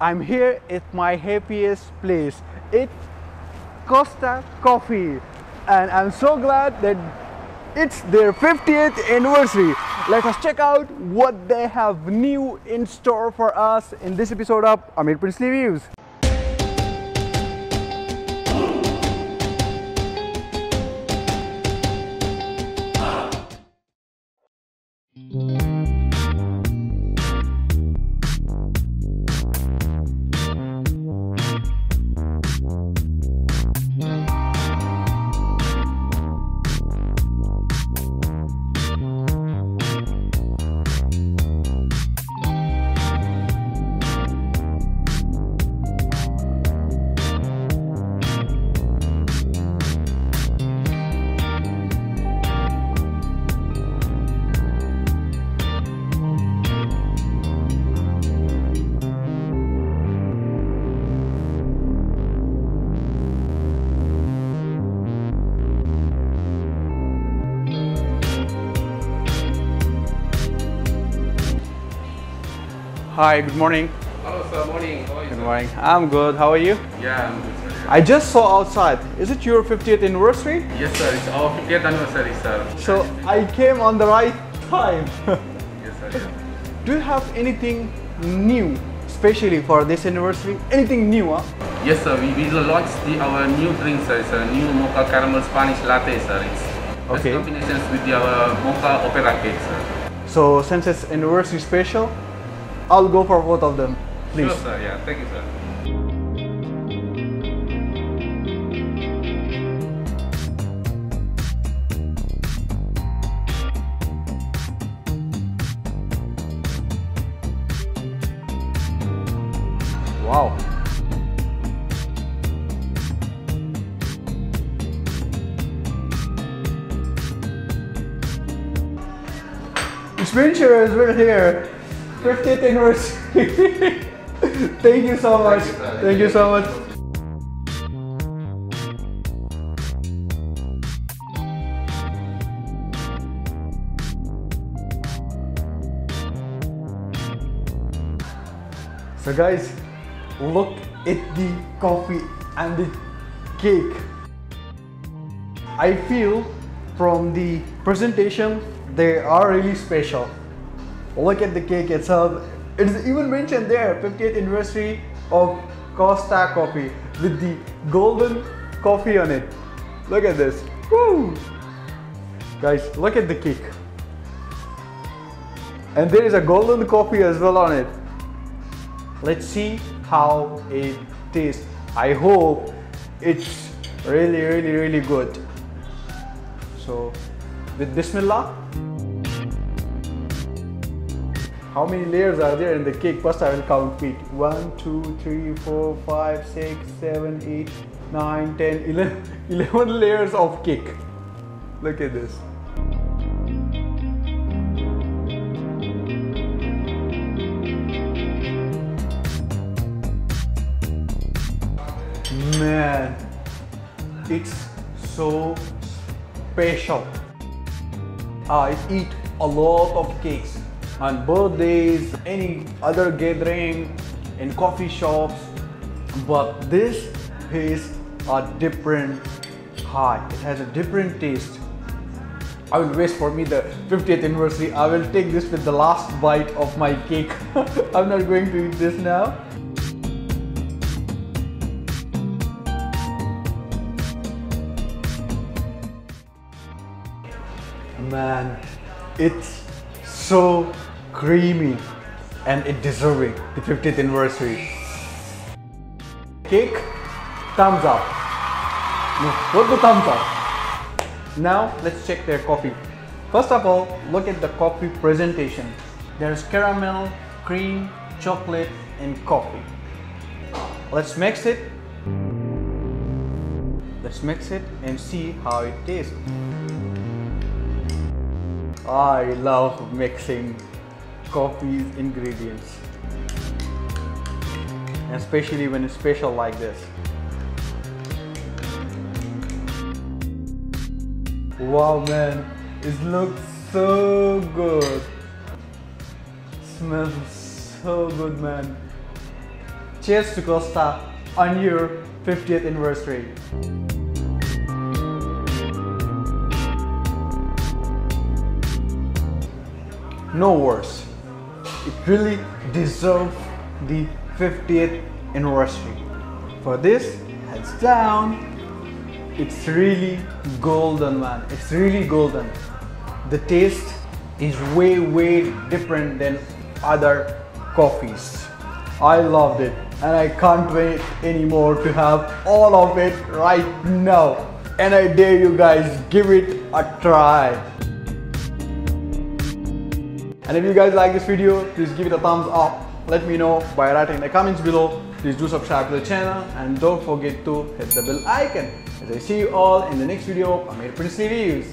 I'm here at my happiest place. It's Costa Coffee, and I'm so glad that it's their 50th anniversary. Let us check out what they have new in store for us in this episode of Amir Princely Views. Hi, good morning. Hello sir, morning. How are you? Good sir? morning. I'm good. How are you? Yeah, I'm good sir. I just saw outside. Is it your 50th anniversary? Yes sir, it's our 50th anniversary sir. So I came on the right time. Yes sir. Yeah. Do you have anything new, especially for this anniversary? Anything new? Huh? Yes sir, we, we launched the, our new drink sir. It's a new mocha caramel Spanish latte sir. It's Okay. combinations with the, our mocha opera cake sir. So since it's anniversary special, I'll go for both of them, please. Sure sir, yeah. Thank you sir. Wow. Spencer is right here. 50th anniversary. Thank you so much. Thank you so much. So guys, look at the coffee and the cake. I feel from the presentation they are really special. Look at the cake itself. It is even mentioned there 50th anniversary of Costa Coffee with the golden coffee on it. Look at this. Woo! Guys, look at the cake. And there is a golden coffee as well on it. Let's see how it tastes. I hope it's really, really, really good. So, with Bismillah. How many layers are there in the cake? First, I will count feet. 1, 2, 3, 4, 5, 6, 7, 8, 9, 10, 11, 11 layers of cake. Look at this. Man, it's so special. I eat a lot of cakes on birthdays, any other gathering, in coffee shops, but this is a different high. It has a different taste. I will wait for me the 50th anniversary. I will take this with the last bite of my cake. I'm not going to eat this now. Man, it's so creamy and it deserving the 50th anniversary. Cake, thumbs up. No, what the thumbs up? Now let's check their coffee. First of all, look at the coffee presentation. There's caramel, cream, chocolate, and coffee. Let's mix it. Let's mix it and see how it tastes. I love mixing coffee ingredients, especially when it's special like this. Wow, man, it looks so good. Smells so good, man. cheers to Costa on your 50th anniversary. No worse. It really deserves the 50th anniversary. For this, heads down, it's really golden man. It's really golden. The taste is way way different than other coffees. I loved it and I can't wait anymore to have all of it right now. And I dare you guys give it a try. And if you guys like this video, please give it a thumbs up. Let me know by writing in the comments below. Please do subscribe to the channel and don't forget to hit the bell icon. As I see you all in the next video Amir Princely Reviews.